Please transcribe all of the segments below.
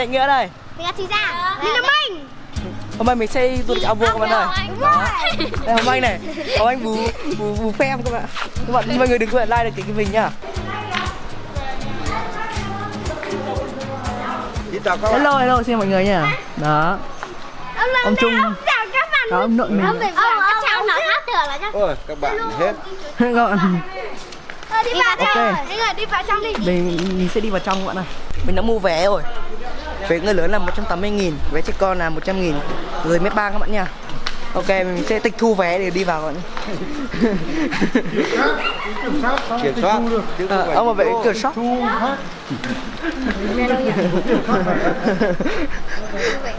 định nghĩa đây. Mình là Thùy Giang. Mình là Minh. Hôm nay mình sẽ du lịch ao vua các bạn ơi. Đây Hồng Anh này Hồng Anh bú, bú, bú phèm các bạn. Các bạn, mọi người đừng quên like được cái, mình nhá. Hello, hello, xin mọi người nha. Đó. Ông Trung. Chào các bạn. Đó, ông nội mình Ông Ông ông chào nói hát tưởng là nhá. Ôi, các bạn hết. Các bạn. Ờ, Đi vào Ok. trong Đi vào trong đi. Mình, mình sẽ đi vào trong các bạn ơi. Mình đã mua vé rồi Vé người lớn là 180 nghìn Vé trẻ con là 100 nghìn Người mét ba các bạn nha. Ok, mình sẽ tịch thu vé để đi vào các bạn Kiểm soát. chứ không à, Ông bảo vệ shop.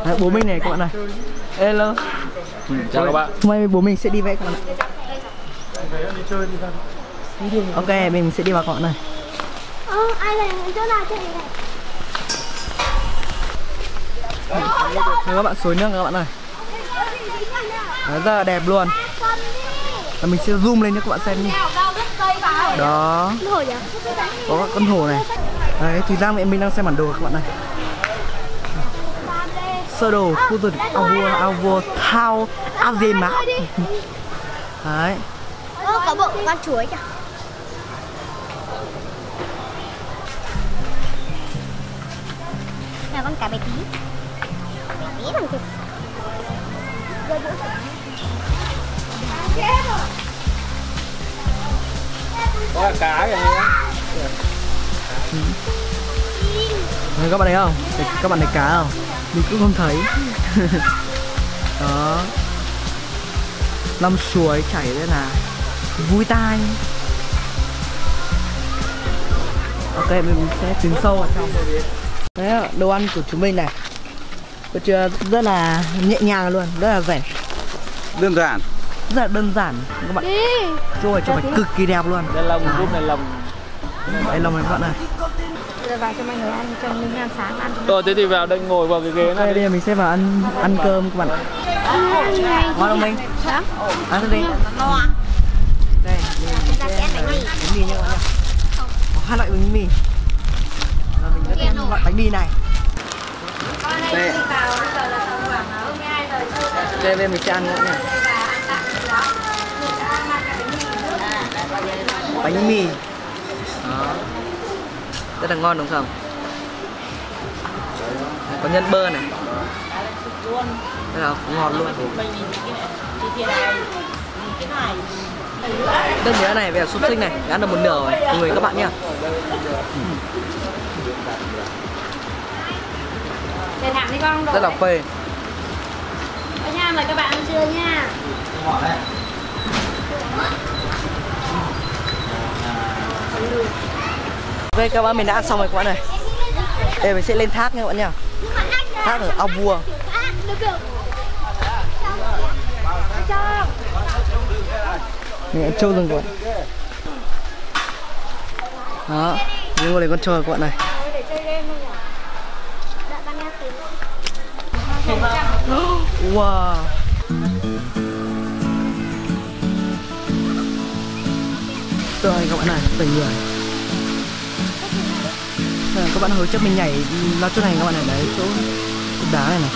Đấy, Bố mình này các bạn này. Hello. Chào các bạn. Hôm nay bố mình sẽ đi vẽ các bạn ạ. Ok, mình sẽ đi vào các bạn này. Ờ, ai là chỗ nào chơi này đây các bạn suối nước các bạn ơi. Đấy, rất là đẹp luôn. Và mình sẽ zoom lên cho các bạn xem nha Đó. Có các con hổ này. Đấy, thì ra mẹ mình đang xem bản đồ các bạn này Sơ đồ khu vực ao vua, ao vua, thao, ao Đấy. Có bộ con chuối kìa Là con cá bé tí. Tí thằng kìa Có là cá kìa nhá. Đấy, các bạn thấy không? Các bạn thấy cá không? Mình cũng không thấy Đó Năm suối chảy lên là vui tai Ok mình sẽ tiến sâu vào trong Đấy ạ, đồ ăn của chúng mình này? Rất là nhẹ nhàng luôn, rất là rẻ Đơn giản. Rất là đơn giản các bạn. Đi. Chụp ảnh chụp ảnh cực kỳ đẹp luôn. Đây lồng giúp này lồng. Đây là mấy bạn này vào cho mọi người ăn, cho mình ăn sáng ăn. Rồi thế thì vào đây ngồi vào cái ghế này đi. bây giờ mình sẽ vào ăn ăn cơm các bạn Ngon không mình? Sáng Ăn đi. Đây, mình Ta sẽ ăn bánh mì bánh mì nha các bạn ạ. Có hai loại bánh mì. Và mình sẽ thêm loại bánh mì này đây Đây, đây mình chan nữa nè Bánh mì. Đó. Rất là ngon đúng không? Có nhân bơ này. Rất là ngon luôn. Tất nhớ này về xúc xích này Ăn được một nửa rồi. Người các bạn nha. Để thẳng đi con Rất là phê. Ở nhà mời các bạn ăn trưa nha. Ok các bạn mình đã ăn xong rồi các bạn này Đây mình sẽ lên thác nha các bạn nhá Thác ở ao vua. Mình ăn trâu rừng các bạn. Đó Mình ngồi lấy con trâu các bạn này để chơi game luôn nhỉ Đợi bạn nghe tiếng Wow. Rồi các bạn này, tỉnh người. Đây, các bạn hồi trước mình nhảy vào chỗ này các bạn này đấy chỗ cục đá này này.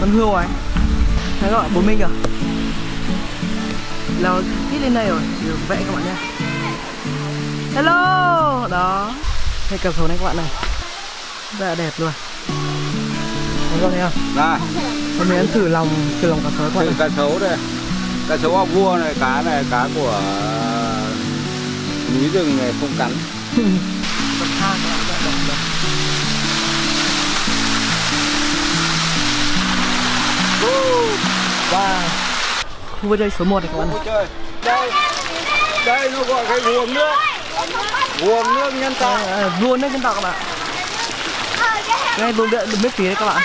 Con hươu à ấy thấy các bạn bố mình kìa à? leo tít lên đây rồi được vẽ các bạn nha. hello! Đó cây cầm số này các bạn này. Rất là đẹp luôn không thấy không Này, hôm nay ăn thử lòng thử lòng cá sấu bạn thử này. cá sấu đây. Cá sấu ao vua này, cá này, cá của núi rừng này không cắn. Wow Khu vui chơi số 1 này các bạn trời, đây, đây nó gọi cái guồng nước. Guồng nước nhân tạo. à, Vuông nước nhân tạo các bạn này vuông đợi đừng miễn phí đấy các bạn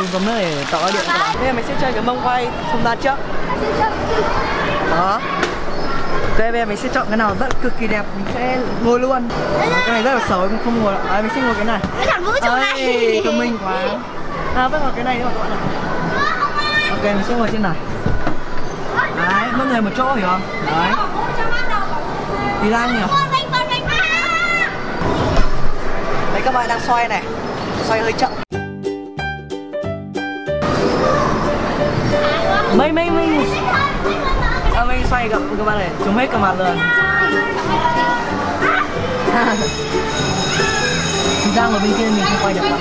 dùng tấm này để tạo điện các bạn Bây giờ mình sẽ chơi cái mông quay xong ra trước. Đó. Thế bây giờ mình sẽ chọn cái nào rất cực kỳ đẹp Mình sẽ ngồi luôn. Cái này rất là xấu, mình không ngồi. À, Mình sẽ ngồi cái này. Cái này. thông minh quá. À, vẫn còn cái này nữa các bạn ạ. Ok, mình sẽ ngồi trên này. Đấy, mỗi người một chỗ hiểu không? Đấy. Thì ra nhiều Đấy các bạn đang xoay này. Xoay hơi chậm. Mấy mấy mấy. À, Mấy xoay gặp các bạn này. Trúng hết cả mặt luôn Ra ngồi bên kia mình không quay được bạn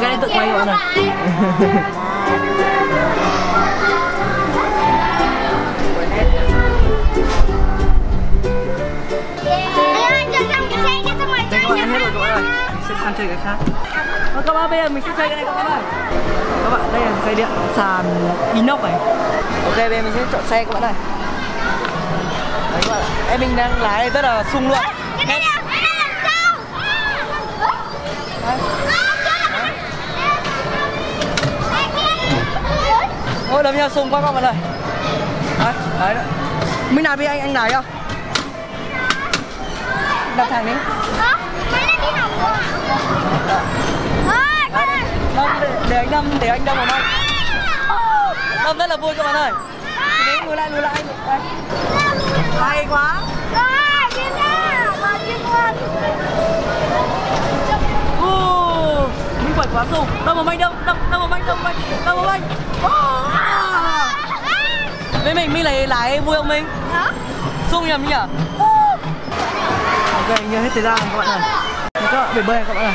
cái này tự quay bạn này sang chơi cái khác. Và các bạn bây giờ mình sẽ chơi cái này các bạn ơi. Các bạn đây là xe điện sàn inox này. Ok bây giờ mình sẽ chọn xe các bạn ơi. Đấy các bạn ạ. Em mình đang lái rất là sung luôn. Hết Ôi đấm nhau sung quá các bạn ơi. Đấy, đấy, đấy. Mình nào đi anh, anh lái không? Đập thẳng đi Đâm, để, để anh đâm, để anh đâm vào mông Đâm rất là vui các bạn ơi. Đấy, lùi lại, lùi lại. Anh Hay quá. Uh, mình quẩy quá sung Đâm vào anh, đâm, đâm, đâm vào anh, đâm vào anh Đâm vào anh Với mình, mình lấy lái vui không mình? Sung nhầm nhỉ? Ok, nhớ hết thời gian các bạn ơi. Các bạn bể bơi các bạn ơi.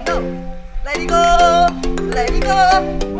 tưởng đây các bạn ơi Không sợ lắm